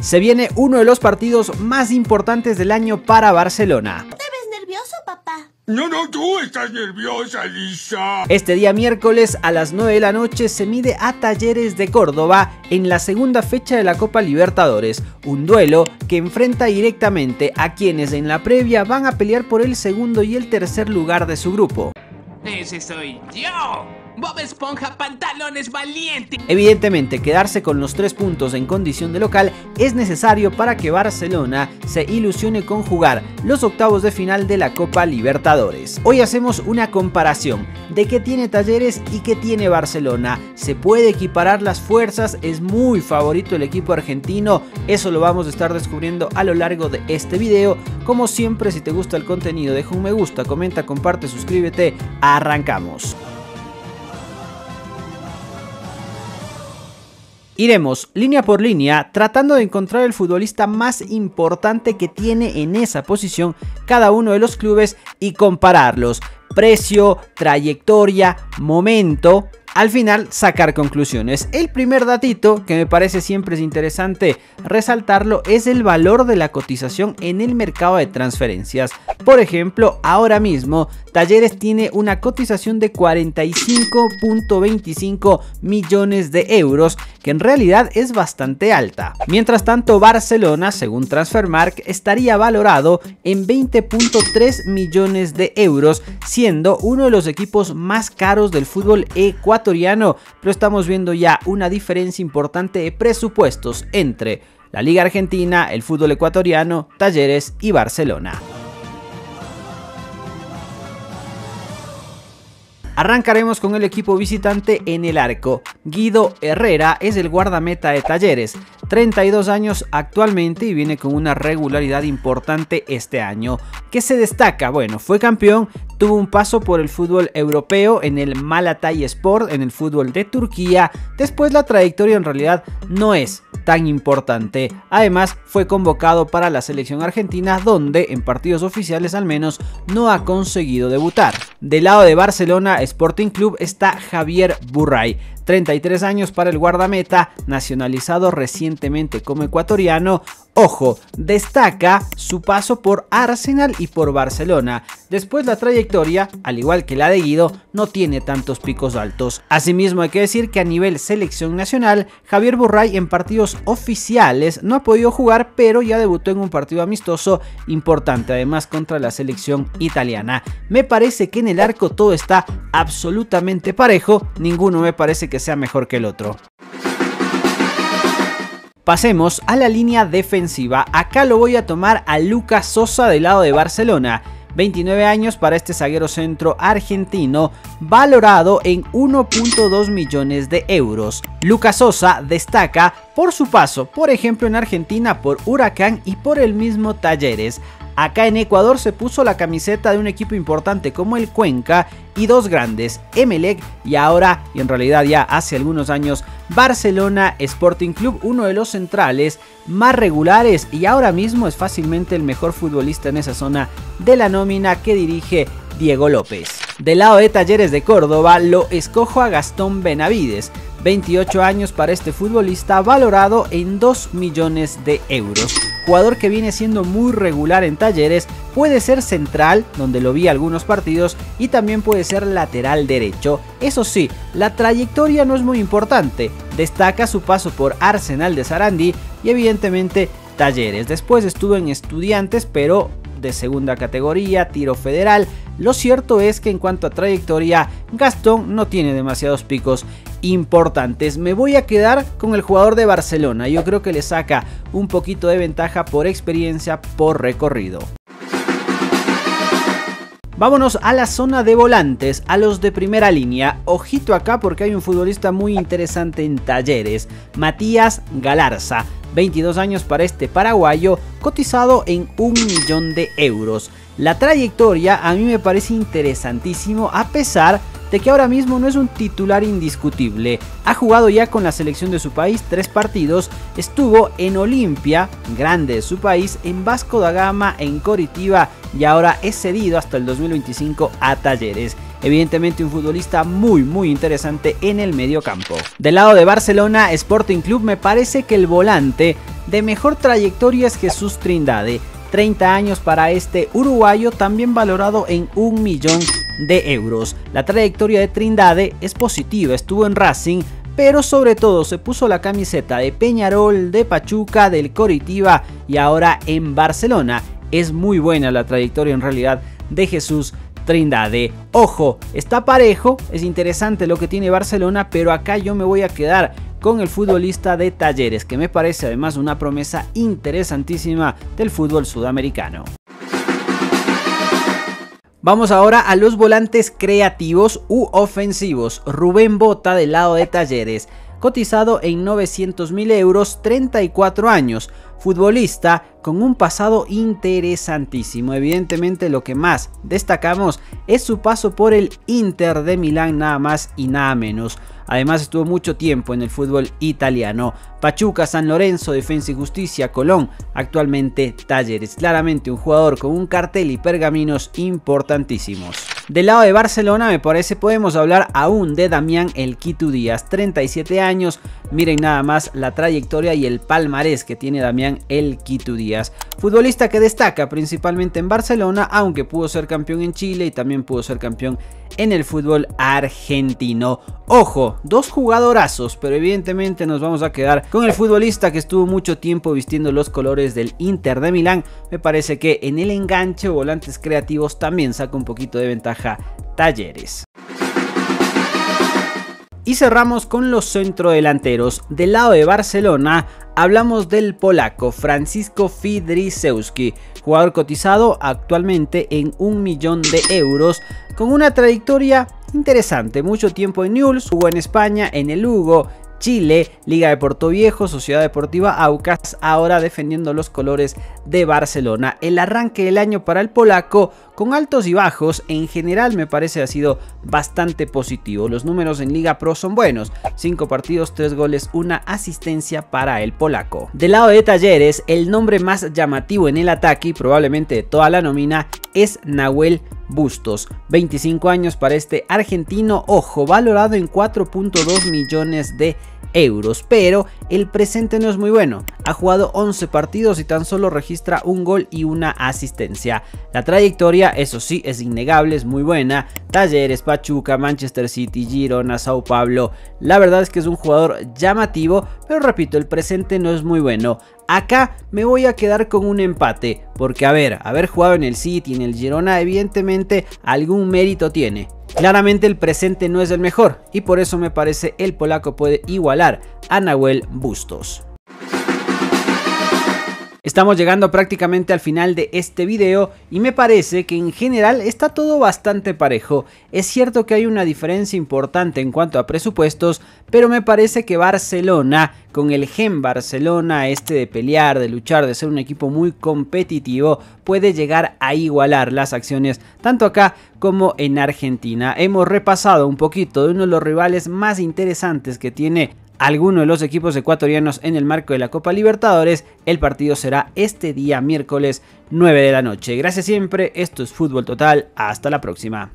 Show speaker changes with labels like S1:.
S1: Se viene uno de los partidos más importantes del año para Barcelona.
S2: ¿Te ves nervioso, papá?
S3: No, no, tú estás nerviosa, Lisa.
S1: Este día miércoles a las 9 de la noche se mide a Talleres de Córdoba en la segunda fecha de la Copa Libertadores, un duelo que enfrenta directamente a quienes en la previa van a pelear por el segundo y el tercer lugar de su grupo.
S4: Ese soy yo. Bob Esponja Pantalones Valiente.
S1: Evidentemente, quedarse con los tres puntos en condición de local es necesario para que Barcelona se ilusione con jugar los octavos de final de la Copa Libertadores. Hoy hacemos una comparación de qué tiene Talleres y qué tiene Barcelona. ¿Se puede equiparar las fuerzas? ¿Es muy favorito el equipo argentino? Eso lo vamos a estar descubriendo a lo largo de este video. Como siempre, si te gusta el contenido, deja un me gusta, comenta, comparte, suscríbete. Arrancamos. Iremos línea por línea tratando de encontrar el futbolista más importante que tiene en esa posición cada uno de los clubes y compararlos. Precio, trayectoria, momento, al final sacar conclusiones. El primer datito que me parece siempre es interesante resaltarlo es el valor de la cotización en el mercado de transferencias. Por ejemplo, ahora mismo Talleres tiene una cotización de 45.25 millones de euros, que en realidad es bastante alta. Mientras tanto, Barcelona, según Transfermarkt, estaría valorado en 20.3 millones de euros, siendo uno de los equipos más caros del fútbol ecuatoriano, pero estamos viendo ya una diferencia importante de presupuestos entre la Liga Argentina, el fútbol ecuatoriano, Talleres y Barcelona. Arrancaremos con el equipo visitante en el arco. Guido Herrera es el guardameta de Talleres, 32 años actualmente y viene con una regularidad importante este año. ¿Qué se destaca? Bueno, fue campeón, tuvo un paso por el fútbol europeo en el Malatay Sport, en el fútbol de Turquía. Después la trayectoria en realidad no es tan importante. Además, fue convocado para la selección argentina, donde en partidos oficiales al menos no ha conseguido debutar. Del lado de Barcelona Sporting Club está Javier Burray. 33 años para el guardameta, nacionalizado recientemente como ecuatoriano. Ojo, destaca su paso por Arsenal y por Barcelona. Después la trayectoria, al igual que la de Guido, no tiene tantos picos altos. Asimismo hay que decir que a nivel selección nacional, Javier Burray en partidos oficiales no ha podido jugar, pero ya debutó en un partido amistoso importante, además contra la selección italiana. Me parece que en el arco todo está absolutamente parejo, ninguno me parece que sea mejor que el otro. Pasemos a la línea defensiva. Acá lo voy a tomar a Lucas Sosa del lado de Barcelona. 29 años para este zaguero centro argentino, valorado en 1.2 millones de euros. Lucas Sosa destaca por su paso, por ejemplo en Argentina por Huracán y por el mismo Talleres. Acá en Ecuador se puso la camiseta de un equipo importante como el Cuenca y dos grandes, Emelec y ahora, y en realidad ya hace algunos años, Barcelona Sporting Club, uno de los centrales más regulares y ahora mismo es fácilmente el mejor futbolista en esa zona de la nómina que dirige Diego López. Del lado de Talleres de Córdoba lo escojo a Gastón Benavides, 28 años para este futbolista valorado en 2 millones de euros. Jugador que viene siendo muy regular en talleres, puede ser central, donde lo vi algunos partidos, y también puede ser lateral derecho. Eso sí, la trayectoria no es muy importante, destaca su paso por Arsenal de Sarandí y evidentemente talleres. Después estuvo en estudiantes, pero de segunda categoría, tiro federal. Lo cierto es que en cuanto a trayectoria, Gastón no tiene demasiados picos importantes. Me voy a quedar con el jugador de Barcelona. Yo creo que le saca un poquito de ventaja por experiencia, por recorrido. Vámonos a la zona de volantes, a los de primera línea. Ojito acá porque hay un futbolista muy interesante en talleres, Matías Galarza. 22 años para este paraguayo, cotizado en un millón de euros. La trayectoria a mí me parece interesantísimo a pesar de que ahora mismo no es un titular indiscutible. Ha jugado ya con la selección de su país tres partidos, estuvo en Olimpia, grande de su país, en Vasco da Gama, en Coritiba y ahora es cedido hasta el 2025 a Talleres. Evidentemente un futbolista muy muy interesante en el medio campo. Del lado de Barcelona Sporting Club me parece que el volante de mejor trayectoria es Jesús Trindade. 30 años para este uruguayo también valorado en un millón de euros. La trayectoria de Trindade es positiva, estuvo en Racing, pero sobre todo se puso la camiseta de Peñarol, de Pachuca, del Coritiba y ahora en Barcelona. Es muy buena la trayectoria en realidad de Jesús Trindade. Ojo, está parejo, es interesante lo que tiene Barcelona, pero acá yo me voy a quedar con el futbolista de Talleres, que me parece además una promesa interesantísima del fútbol sudamericano. Vamos ahora a los volantes creativos u ofensivos. Rubén Bota del lado de Talleres, cotizado en 900 mil euros, 34 años. Futbolista con un pasado interesantísimo. Evidentemente lo que más destacamos es su paso por el Inter de Milán nada más y nada menos. Además estuvo mucho tiempo en el fútbol italiano. Pachuca, San Lorenzo, Defensa y Justicia, Colón, actualmente Talleres. Claramente un jugador con un cartel y pergaminos importantísimos. Del lado de Barcelona me parece podemos hablar aún de Damián El Quito Díaz, 37 años. Miren nada más la trayectoria y el palmarés que tiene Damián El Quito Díaz. Futbolista que destaca principalmente en Barcelona, aunque pudo ser campeón en Chile y también pudo ser campeón en el fútbol argentino. Ojo, dos jugadorazos, pero evidentemente nos vamos a quedar con el futbolista que estuvo mucho tiempo vistiendo los colores del Inter de Milán. Me parece que en el enganche volantes creativos también saca un poquito de ventaja Talleres. Y cerramos con los centrodelanteros. Del lado de Barcelona hablamos del polaco Francisco Fidrisewski, jugador cotizado actualmente en un millón de euros, con una trayectoria interesante, mucho tiempo en Newell's, jugó en España, en el Hugo, Chile, Liga de Puerto Viejo, Sociedad Deportiva Aucas, ahora defendiendo los colores de Barcelona. El arranque del año para el polaco, con altos y bajos, en general me parece ha sido bastante positivo. Los números en Liga Pro son buenos, 5 partidos, 3 goles, una asistencia para el polaco. Del lado de Talleres, el nombre más llamativo en el ataque y probablemente de toda la nómina es Nahuel Bustos. 25 años para este argentino, ojo, valorado en 4.2 millones de euros, pero el presente no es muy bueno. Ha jugado 11 partidos y tan solo registra un gol y una asistencia. La trayectoria, eso sí, es innegable, es muy buena. Talleres, Pachuca, Manchester City, Girona, Sao Paulo. La verdad es que es un jugador llamativo, pero repito, el presente no es muy bueno. Acá me voy a quedar con un empate, porque a ver, haber jugado en el City, en el Girona, evidentemente algún mérito tiene. Claramente el presente no es el mejor y por eso me parece el polaco puede igualar a Nahuel Bustos. Estamos llegando prácticamente al final de este video y me parece que en general está todo bastante parejo. Es cierto que hay una diferencia importante en cuanto a presupuestos, pero me parece que Barcelona, con el gen Barcelona este de pelear, de luchar, de ser un equipo muy competitivo, puede llegar a igualar las acciones tanto acá como en Argentina. Hemos repasado un poquito de uno de los rivales más interesantes que tiene alguno de los equipos ecuatorianos en el marco de la Copa Libertadores. El partido será este día miércoles 9 de la noche. Gracias siempre, esto es Fútbol Total, hasta la próxima.